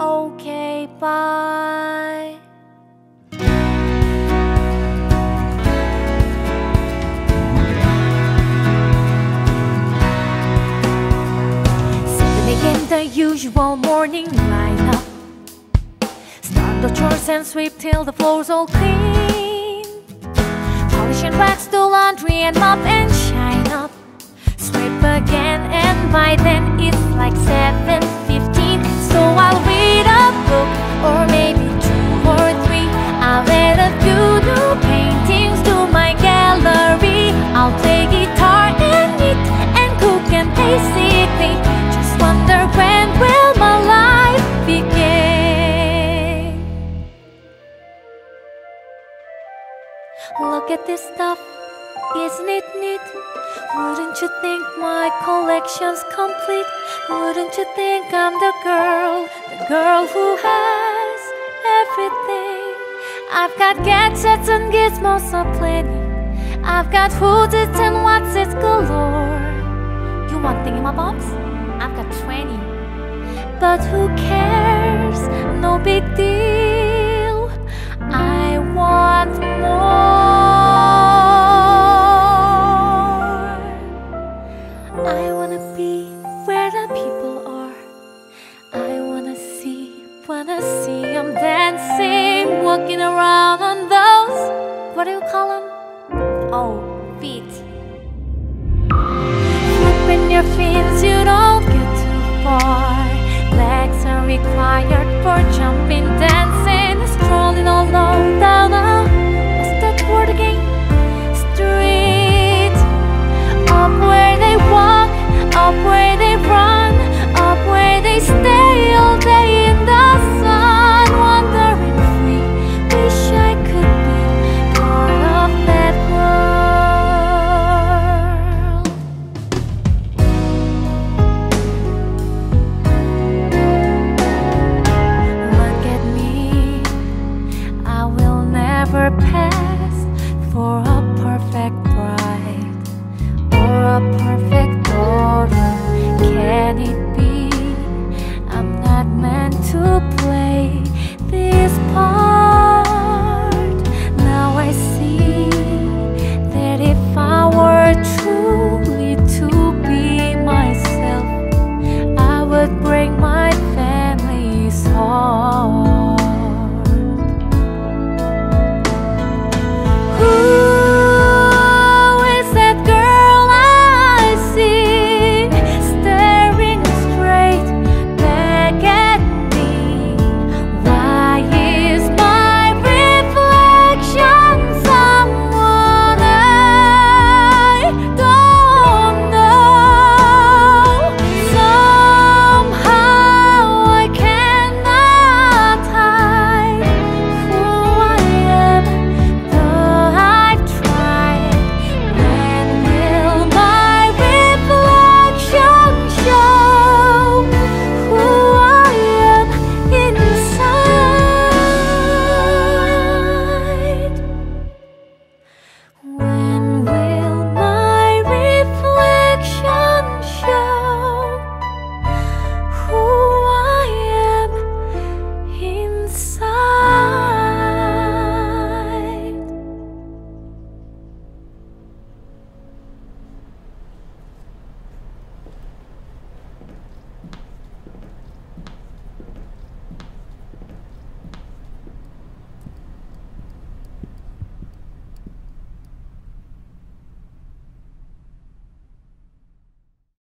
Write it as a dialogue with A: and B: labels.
A: Okay, bye. Seven again, the usual morning lineup. Start the chores and sweep till the floor's all clean. Polish and wax, do laundry and mop and shine up. Sweep again, and by then it's like seven at this stuff, isn't it neat? Wouldn't you think my collection's complete? Wouldn't you think I'm the girl, the girl who has everything? I've got gadgets and gizmos aplenty. I've got who's and what's it galore. You want thingamabobs? I've got 20. But who cares? No big deal. I want. wanna see I'm dancing, walking around on those, what do you call them?